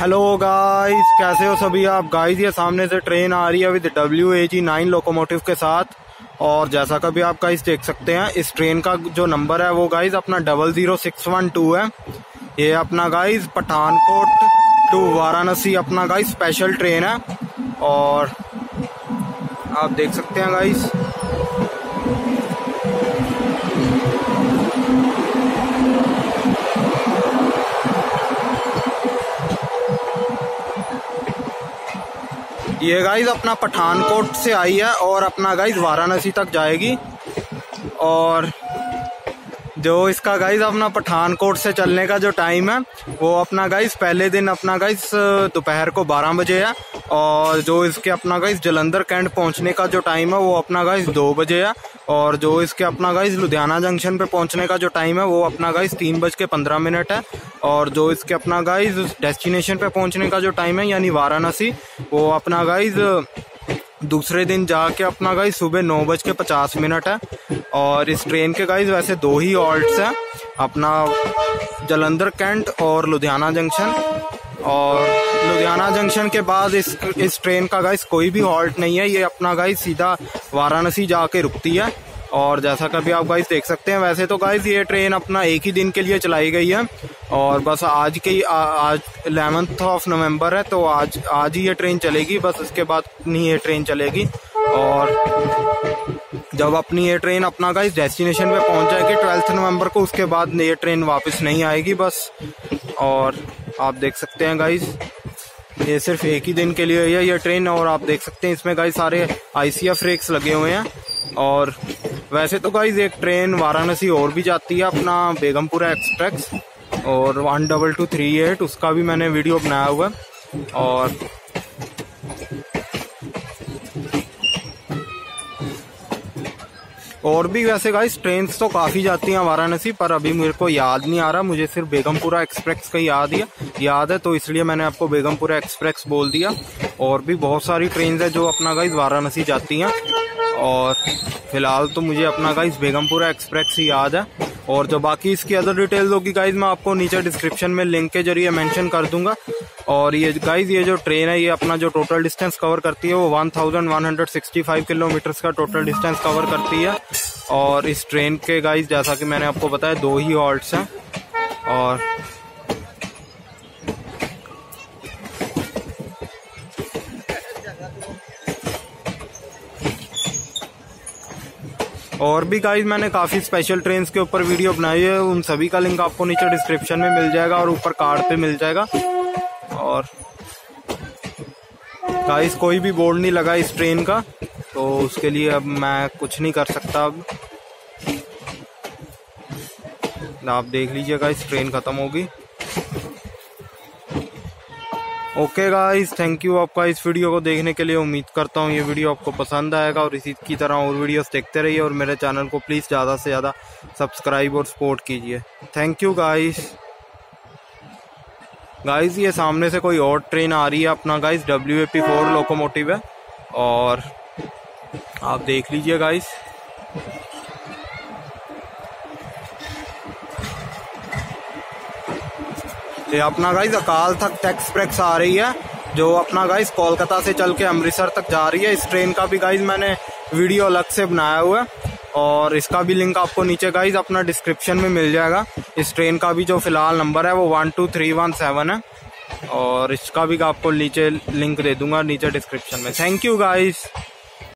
Hello guys कैसे हो सभी आप? गाइस ये सामने से ट्रेन आ रही है with W A G nine locomotive के साथ। और जैसा कभी आप गाइस देख सकते हैं, इस ट्रेन का जो नंबर है वो गाइस अपना double zero six one two है। ये अपना गाइस पठानकोट टू वाराणसी अपना गाइस स्पेशल ट्रेन है। और आप देख सकते हैं गाइस ये गाइज़ अपना पठानकोट से आई है और अपना गाइज़ वाराणसी तक जाएगी। और जो इसका गाइज़ अपना पठानकोट से चलने का जो टाइम है, वो अपना गाइज़ पहले दिन अपना गाइज़ दोपहर को 12 बजे है और जो इसके अपना गाइज़ जलंधर कैंट पहुँचने का जो टाइम है, वो अपना गाइज़ दो बजे है। और जो इसके अपना गाइज़ लुधियाना जंक्शन पे पहुँचने का जो टाइम है, वो अपना गाइज़ तीन बज के पंद्रह मिनट है। और जो इसके अपना गाइज़ डेस्टिनेशन पे पहुँचने का जो टाइम है, यानी वाराणसी, वो अपना गाइज़ दूसरे दिन जाके अपना गाइज़ सुबह नौ बज के पचास मिनट है। और इस ट्रेन के गाइज़ वैसे दो ही ऑल्ट्स हैं, अपना जलंधर, कैंट और लुधियाना जंक्शन और लुधियाना जंक्शन के बाद इस इस ट्रेन का गाइस कोई भी हॉल्ट नहीं है। ये अपना गाइस सीधा वाराणसी जाके रुकती है। और जैसा कभी आप गाइस देख सकते हैं वैसे तो गाइस ये ट्रेन अपना एक ही दिन के लिए चलाई गई है। और बस आज के आ, आज एलेवेंथ ऑफ़ नवंबर है तो आज आज ही ये ट्रेन चलेगी। बस उसके बाद नहीं ये ट्रेन चलेगी। और जब अपनी ये ट्रेन अपना गाइस डेस्टिनेशन पे पहुँच जाएगी ट्वेल्थ नवंबर को उसके बाद ये ट्रेन वापस नहीं आएगी बस। और आप देख सकते हैं गाइस ये सिर्फ़ एक ही दिन के लिए है ये ट्रेन और आप देख सकते हैं इसमें गाइस सारे आईसीएफ रेक्स लगे हुए हैं। और वैसे तो गाइस एक ट्रेन वाराणसी और भी जाती है अपना बेगमपुरा एक्सप्रेस और one double two three eight, उसका भी मैंने वीडियो बनाया हुआ है। और और भी वैसे गाइस ट्रेन तो काफ़ी जाती हैं वाराणसी, पर अभी मेरे को याद नहीं आ रहा। मुझे सिर्फ़ बेगमपुरा एक्सप्रेस का याद है याद है तो इसलिए मैंने आपको बेगमपुरा एक्सप्रेस बोल दिया। और भी बहुत सारी ट्रेन है जो अपना गाइस वाराणसी जाती हैं। और फ़िलहाल तो मुझे अपना गाइस बेगमपुरा एक्सप्रेस ही याद है। और जो बाकी इसकी अदर डिटेल्स होगी गाइज़ मैं आपको नीचे डिस्क्रिप्शन में लिंक के ज़रिए मेंशन कर दूँगा। और ये गाइज़ ये जो ट्रेन है, ये अपना जो टोटल डिस्टेंस कवर करती है, वो 1165 किलोमीटर्स का टोटल डिस्टेंस कवर करती है। और इस ट्रेन के गाइज़ जैसा कि मैंने आपको बताया, दो ही हॉल्ट हैं। और और भी गाइज़ मैंने काफ़ी स्पेशल ट्रेन के ऊपर वीडियो बनाई है। उन सभी का लिंक आपको नीचे डिस्क्रिप्शन में मिल जाएगा और ऊपर कार्ड पे मिल जाएगा। और गाइस कोई भी बोर्ड नहीं लगा इस ट्रेन का तो उसके लिए अब मैं कुछ नहीं कर सकता अब। आप देख लीजिएगा, इस ट्रेन ख़त्म होगी। ओके गाइस थैंक यू आपका इस वीडियो को देखने के लिए। उम्मीद करता हूँ ये वीडियो आपको पसंद आएगा और इसी की तरह और वीडियोस देखते रहिए और मेरे चैनल को प्लीज़ ज़्यादा से ज़्यादा सब्सक्राइब और सपोर्ट कीजिए। थैंक यू गाइस गाइस ये सामने से कोई और ट्रेन आ रही है अपना। Guys W A P four locomotive है और आप देख लीजिए गाइस ये अपना गाइस अकाल तक एक्सप्रेस आ रही है, जो अपना गाइस कोलकाता से चल के अमृतसर तक जा रही है। इस ट्रेन का भी गाइस मैंने वीडियो अलग से बनाया हुआ है, और इसका भी लिंक आपको नीचे गाइस अपना डिस्क्रिप्शन में मिल जाएगा। इस ट्रेन का भी जो फ़िलहाल नंबर है, वो one two three one seven है, और इसका भी आपको नीचे लिंक दे दूँगा, नीचे डिस्क्रिप्शन में। Thank you guys